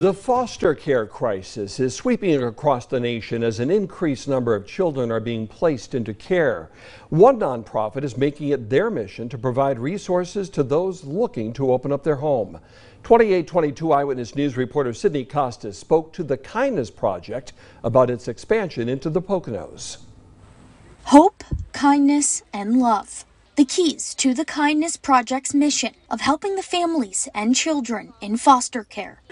The foster care crisis is sweeping across the nation as an increased number of children are being placed into care. One nonprofit is making it their mission to provide resources to those looking to open up their home. 2822 Eyewitness News reporter Sydney Costas spoke to the Kindness Project about its expansion into the Poconos. Hope, kindness, and love the keys to the Kindness Project's mission of helping the families and children in foster care.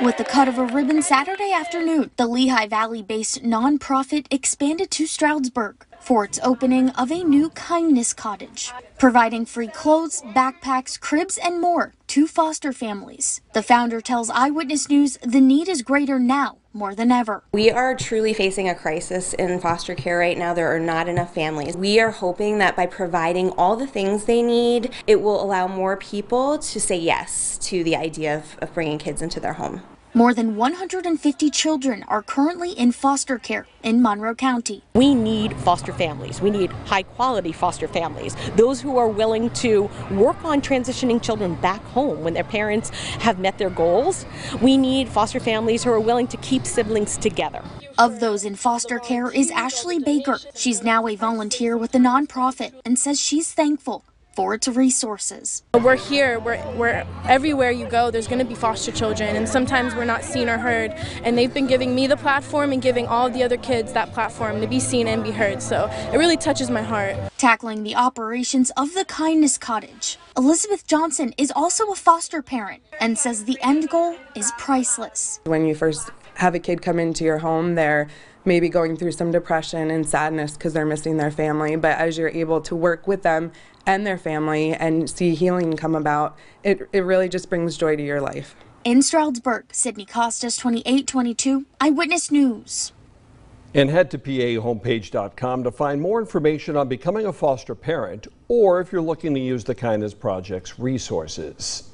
With the cut of a ribbon Saturday afternoon, the Lehigh Valley based nonprofit expanded to Stroudsburg for its opening of a new kindness cottage, providing free clothes, backpacks, cribs, and more to foster families. The founder tells Eyewitness News the need is greater now more than ever. We are truly facing a crisis in foster care right now. There are not enough families. We are hoping that by providing all the things they need, it will allow more people to say yes to the idea of, of bringing kids into their home. More than 150 children are currently in foster care in Monroe County. We need foster families. We need high quality foster families. Those who are willing to work on transitioning children back home when their parents have met their goals. We need foster families who are willing to keep siblings together. Of those in foster care is Ashley Baker. She's now a volunteer with the nonprofit and says she's thankful for its resources. We're here, we're, we're everywhere you go, there's going to be foster children, and sometimes we're not seen or heard. And they've been giving me the platform and giving all the other kids that platform to be seen and be heard. So it really touches my heart. Tackling the operations of the Kindness Cottage, Elizabeth Johnson is also a foster parent and says the end goal is priceless. When you first have a kid come into your home, they're maybe going through some depression and sadness because they're missing their family. But as you're able to work with them and their family and see healing come about, it, it really just brings joy to your life. In Stroudsburg, Sydney Costas, 2822, Eyewitness News. And head to pahomepage.com to find more information on becoming a foster parent or if you're looking to use the Kindness Project's resources.